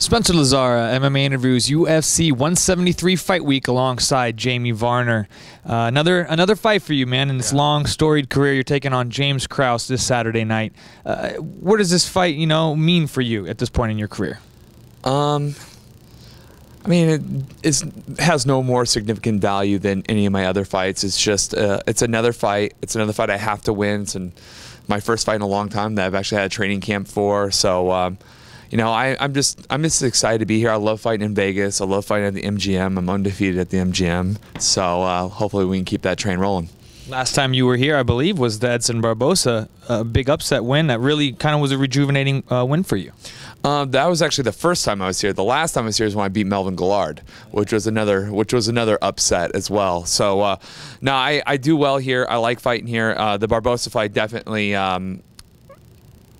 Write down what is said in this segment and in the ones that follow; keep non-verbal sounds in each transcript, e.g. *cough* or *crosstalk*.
Spencer Lazara, MMA interviews, UFC 173 fight week alongside Jamie Varner. Uh, another another fight for you, man, in this yeah. long storied career. You're taking on James Krause this Saturday night. Uh, what does this fight, you know, mean for you at this point in your career? Um, I mean, it has no more significant value than any of my other fights. It's just uh, it's another fight. It's another fight I have to win. It's an, my first fight in a long time that I've actually had a training camp for. So. Um, you know, I, I'm just I'm just excited to be here. I love fighting in Vegas. I love fighting at the MGM. I'm undefeated at the MGM. So uh, hopefully we can keep that train rolling. Last time you were here, I believe, was the Edson Barboza a big upset win that really kind of was a rejuvenating uh, win for you. Um, that was actually the first time I was here. The last time I was here is when I beat Melvin Guillard, which was another which was another upset as well. So uh, no, I, I do well here. I like fighting here. Uh, the Barboza fight definitely um,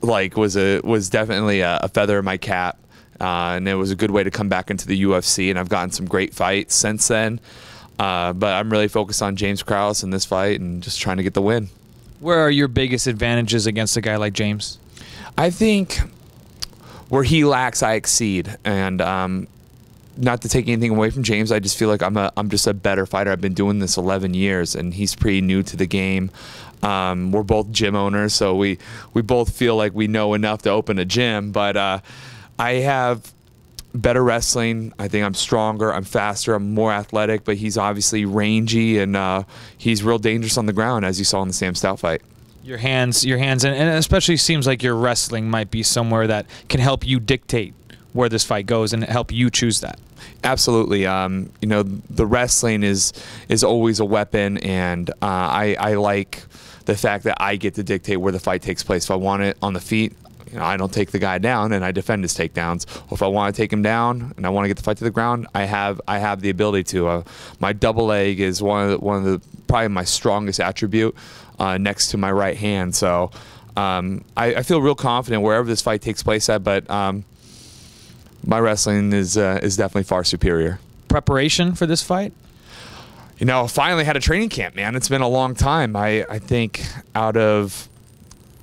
like was a was definitely a, a feather in my cap, uh, and it was a good way to come back into the UFC. And I've gotten some great fights since then. Uh, but I'm really focused on James Krause in this fight and just trying to get the win. Where are your biggest advantages against a guy like James? I think where he lacks, I exceed, and um, not to take anything away from James, I just feel like I'm a I'm just a better fighter. I've been doing this 11 years, and he's pretty new to the game. Um, we're both gym owners, so we we both feel like we know enough to open a gym. But uh, I have better wrestling. I think I'm stronger. I'm faster. I'm more athletic. But he's obviously rangy and uh, he's real dangerous on the ground, as you saw in the Sam Stout fight. Your hands, your hands, and, and especially seems like your wrestling might be somewhere that can help you dictate where this fight goes and help you choose that. Absolutely. Um, you know, the wrestling is is always a weapon, and uh, I, I like the fact that I get to dictate where the fight takes place. If I want it on the feet, you know, I don't take the guy down and I defend his takedowns. Or if I want to take him down and I want to get the fight to the ground, I have I have the ability to. Uh, my double leg is one of the, one of the probably my strongest attribute uh, next to my right hand. So um, I, I, feel real confident wherever this fight takes place at. But um, my wrestling is uh, is definitely far superior. Preparation for this fight? You know, finally had a training camp, man. It's been a long time. I, I think out of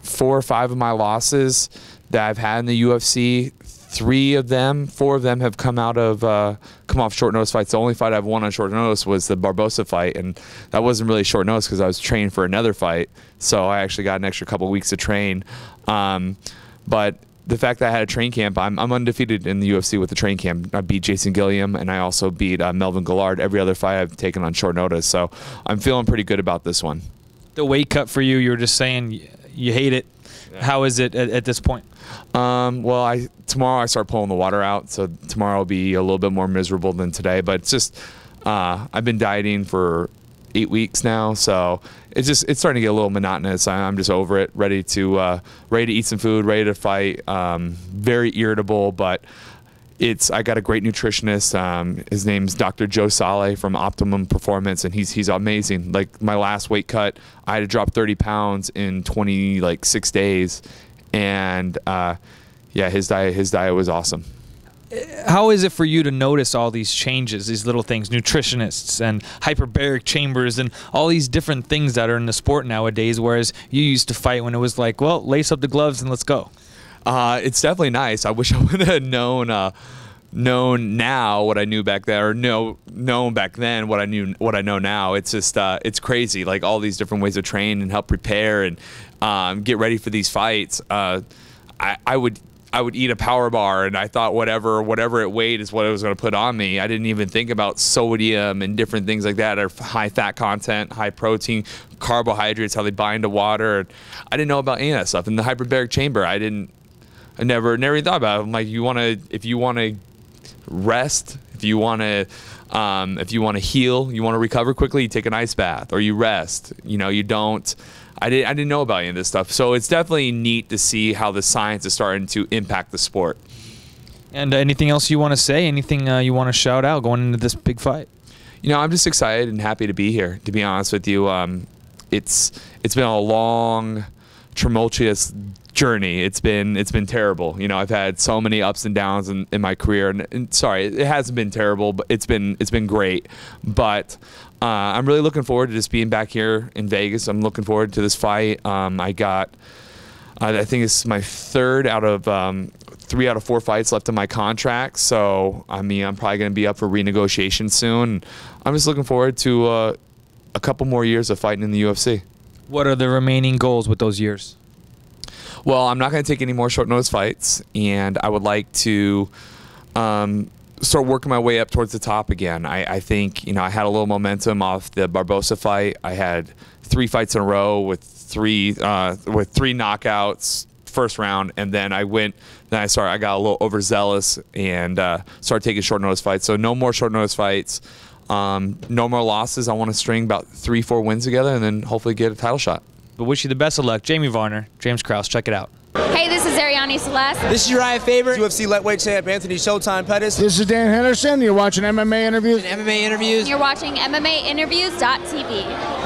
four or five of my losses that I've had in the UFC, three of them, four of them have come out of uh, come off short notice fights. The only fight I've won on short notice was the Barboza fight, and that wasn't really short notice because I was training for another fight. So I actually got an extra couple weeks to train. Um, but the fact that I had a train camp, I'm, I'm undefeated in the UFC with the train camp. I beat Jason Gilliam and I also beat uh, Melvin Guillard. Every other fight I've taken on short notice, so I'm feeling pretty good about this one. The weight cut for you, you were just saying you hate it. Yeah. How is it at, at this point? Um, well, I tomorrow I start pulling the water out, so tomorrow will be a little bit more miserable than today. But it's just uh, I've been dieting for eight weeks now, so it's just it's starting to get a little monotonous. I, am just over it, ready to uh, ready to eat some food, ready to fight. Um, very irritable, but it's I got a great nutritionist. Um, his name's Dr. Joe Sale from Optimum Performance, and he's he's amazing. Like my last weight cut, I had to drop 30 pounds in 20 like six days, and uh, yeah, his diet his diet was awesome how is it for you to notice all these changes, these little things, nutritionists and hyperbaric chambers and all these different things that are in the sport nowadays? Whereas you used to fight when it was like, well, lace up the gloves and let's go. Uh, it's definitely nice. I wish I *laughs* would have known. Uh, known now what I knew back then, or know known back then what I knew what I know now. It's just uh, it's crazy, like all these different ways to train and help prepare and um, get ready for these fights. Uh, I, I would I would eat a power bar and I thought whatever whatever it weighed is what it was going to put on me. I didn't even think about sodium and different things like that or high fat content, high protein, carbohydrates, how they bind to water. I didn't know about any of that stuff. In the hyperbaric chamber, I didn't I never never even thought about it. I'm like you want to if you want to rest, if you want to um, if you want to heal, you want to recover quickly, you take an ice bath or you rest. You know, you don't I didn't I didn't know about any of this stuff. So it's definitely neat to see how the science is starting to impact the sport. And uh, anything else you want to say? Anything uh, you want to shout out going into this big fight? You know, I'm just excited and happy to be here. To be honest with you, um, it's it's been a long, tumultuous journey. It's been it's been terrible. You know, I've had so many ups and downs in, in my career. And, and, sorry, it hasn't been terrible, but it's been it's been great. But uh, I'm really looking forward to just being back here in Vegas. I'm looking forward to this fight. Um, I got. I think it's my third out of um, three out of four fights left in my contract. So I mean, I'm probably going to be up for renegotiation soon. I'm just looking forward to uh, a couple more years of fighting in the UFC. What are the remaining goals with those years? Well, I'm not going to take any more short notice fights, and I would like to um, start working my way up towards the top again. I, I, think you know I had a little momentum off the Barboza fight. I had three fights in a row with three uh, with three knockouts first round, and then I went. Then I started. I got a little overzealous and uh, started taking short notice fights. So no more short notice fights. Um, no more losses. I want to string about three, four wins together, and then hopefully get a title shot. But wish you the best of luck, Jamie Varner, James Krause. Check it out. Hey, this is Arianny Celeste. This is your Uriah Faber. UFC lightweight champ Anthony Showtime Pettis. This is Dan Henderson. You're watching MMA interviews. MMA interviews. You're watching MMAinterviews.tv.